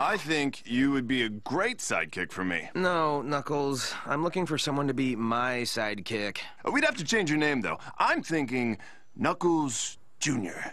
I think you would be a great sidekick for me. No, Knuckles. I'm looking for someone to be my sidekick. We'd have to change your name, though. I'm thinking Knuckles Jr.